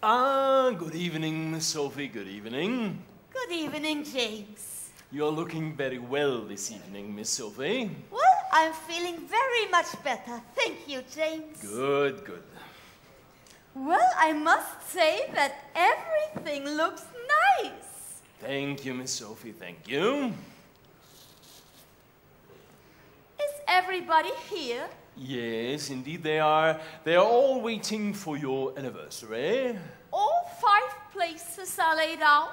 Ah, good evening, Miss Sophie. Good evening. Good evening, James. You're looking very well this evening, Miss Sophie. Well, I'm feeling very much better. Thank you, James. Good, good. Well, I must say that everything looks nice. Thank you, Miss Sophie. Thank you. Is everybody here? Yes, indeed they are. They are all waiting for your anniversary. All five places are laid out.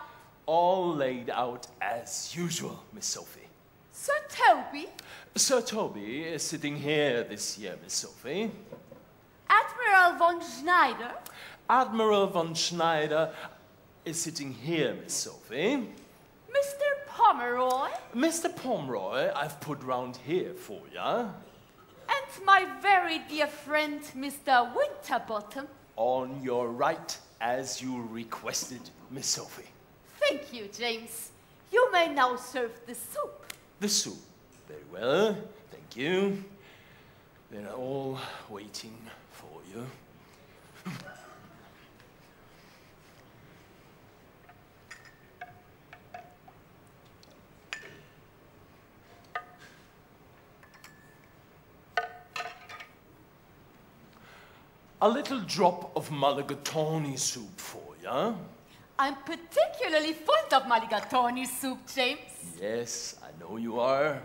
All laid out as usual, Miss Sophie. Sir Toby, Sir Toby is sitting here this year, Miss Sophie. Admiral von Schneider, Admiral von Schneider is sitting here, Miss Sophie. Mr. Pomeroy, Mr. Pomeroy, I've put round here for ya. And my very dear friend, Mr. Winterbottom. On your right, as you requested, Miss Sophie. Thank you, James. You may now serve the soup. The soup. Very well, thank you. They're all waiting for you. A little drop of mulligatawny soup for ya. I'm particularly fond of mulligatawny soup, James. Yes, I know you are.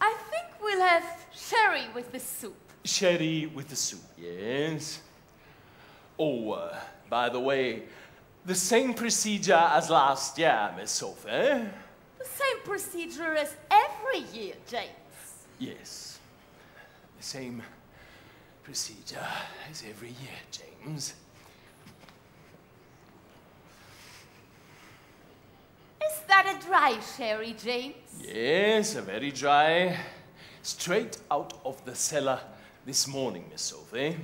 I think we'll have sherry with the soup. Sherry with the soup, yes. Oh, uh, by the way, the same procedure as last year, Miss Sophie. The same procedure as every year, James. Yes, the same procedure as every year, James. Is that a dry sherry, James? Yes, a very dry, straight out of the cellar this morning, Miss Sophie.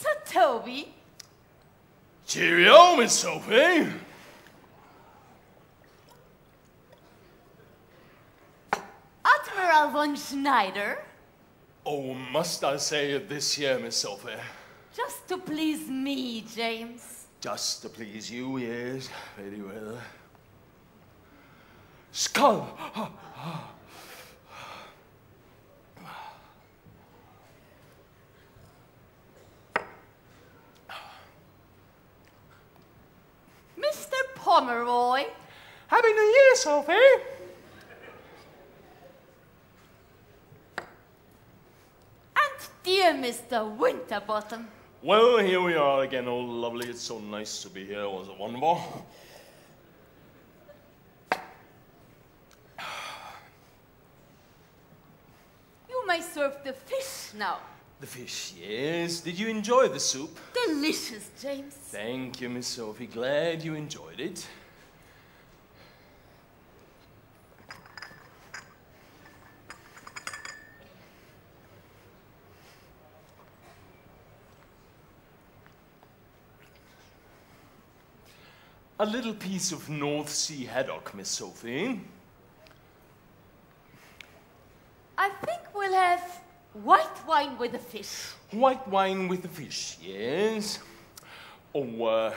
Sir Toby, Cheerio, Miss Sophie. Admiral von Schneider, Oh, must I say it this year, Miss Sophie? just to please me, James. Just to please you, yes, very well. Skull! Mr. Pomeroy, Happy New Year, Sophie! and dear Mr. Winterbottom. Well, here we are again, oh lovely. It's so nice to be here, was it wonderful? You may serve the fish now. The fish, yes. Did you enjoy the soup? Delicious, James. Thank you, Miss Sophie. Glad you enjoyed it. A little piece of North Sea haddock, Miss Sophie. I think we'll have white wine with the fish. White wine with the fish, yes. Oh, uh,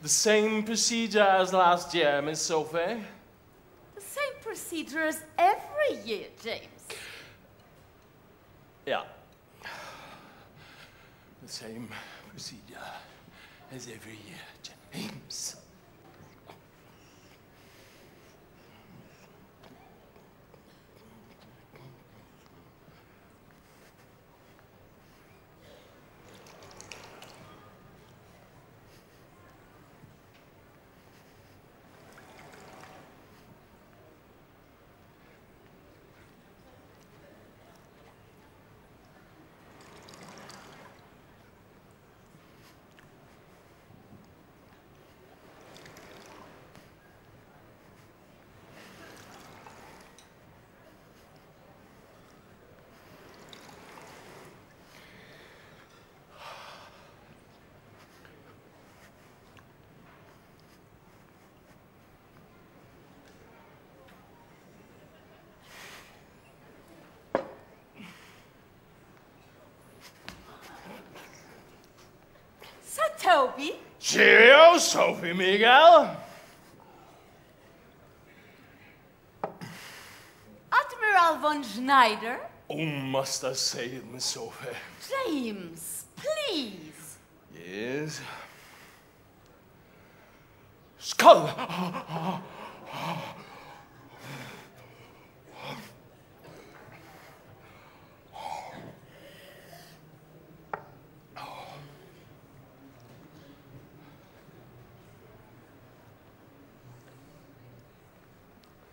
the same procedure as last year, Miss Sophie. The same procedure as every year, James. Yeah. The same procedure as every year, James. Toby. Cheerio, Sophie Miguel. Admiral von Schneider. Oh, must I say it, Miss Sophie? James, please. Yes. Skull!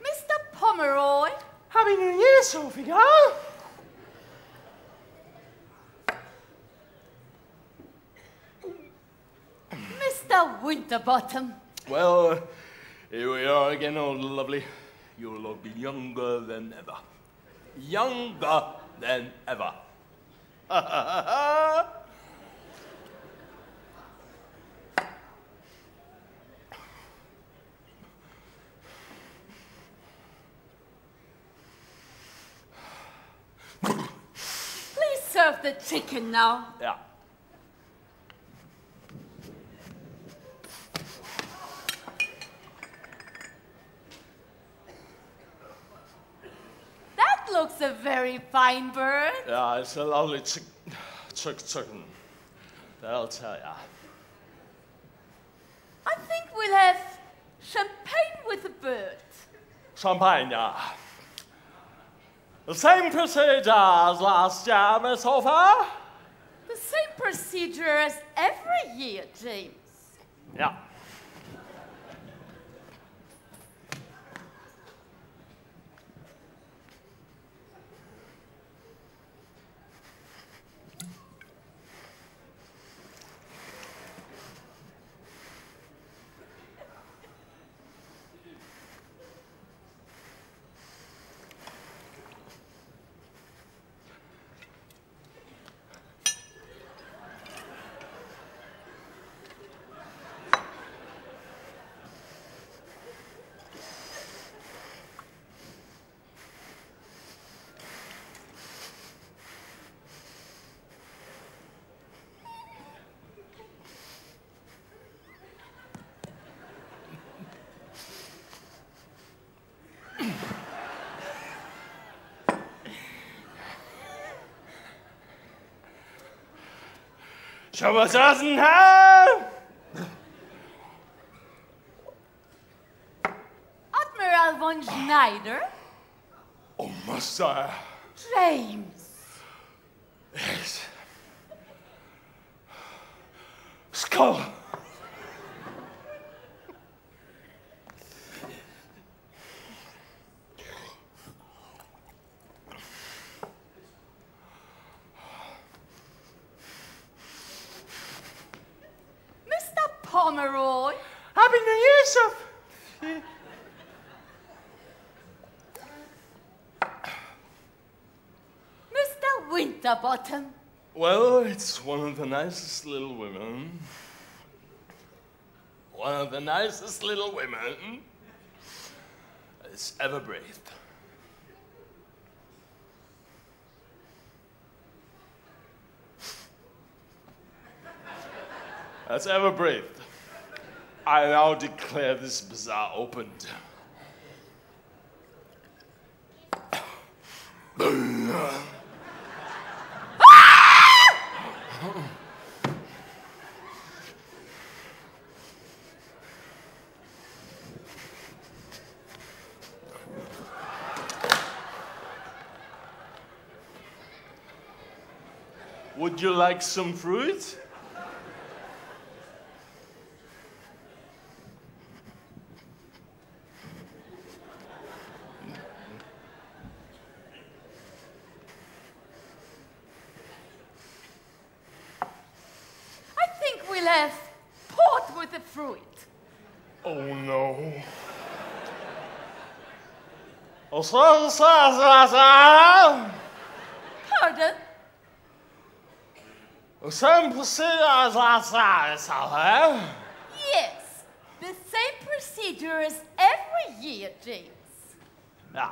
Mr. Pomeroy. Happy New Year, Sophie girl! Mr. Winterbottom. Well, here we are again, old lovely. You'll all be younger than ever. Younger than ever. Please serve the chicken now. yeah. That looks a very fine bird. Yeah, it's a lovely chick, chick, chicken. That'll tell ya. I think we'll have champagne with the bird. Champagne, yeah. The same procedure as last year, Miss Hofer? The same procedure as every year, James. Yeah. Us doesn't have. Admiral von Schneider. Oh, I? James. Yes. Skull. Mr. Pomeroy. Happy New Year, Soph. Mr. Winterbottom. Well, it's one of the nicest little women. One of the nicest little women that's ever breathed. That's ever breathed. I now declare this bazaar opened. Would you like some fruit? I think we'll have port with the fruit. Oh no. Oh, so, so, so, so. Pardon? Sempre procedure as as as Yes. The same procedure as every year, James. Yeah.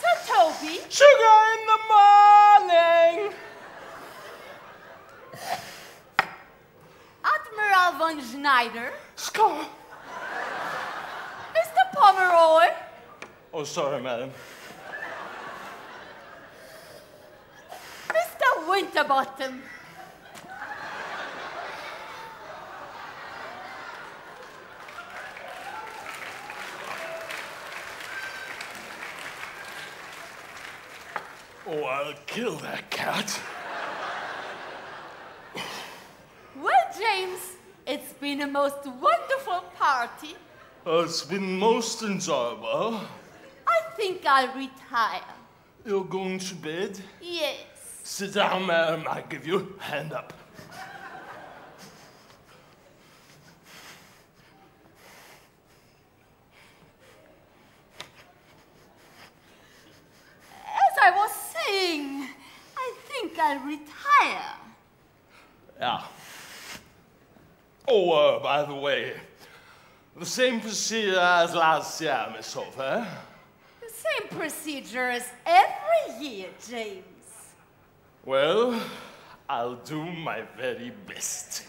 Sir Toby, Sugar in the morning. Admiral von Schneider, Scar. Mr. Pomeroy, Oh, sorry, madam. Mr. Winterbottom, Oh, I'll kill that cat. Well, James, it's been a most wonderful party. Oh, it's been most enjoyable. I think I'll retire. You're going to bed? Yes. Sit down, madam. I give you hand up. As I was saying, I'll retire. Yeah. Oh, uh, by the way, the same procedure as last year, Miss Hofer. The same procedure as every year, James. Well, I'll do my very best.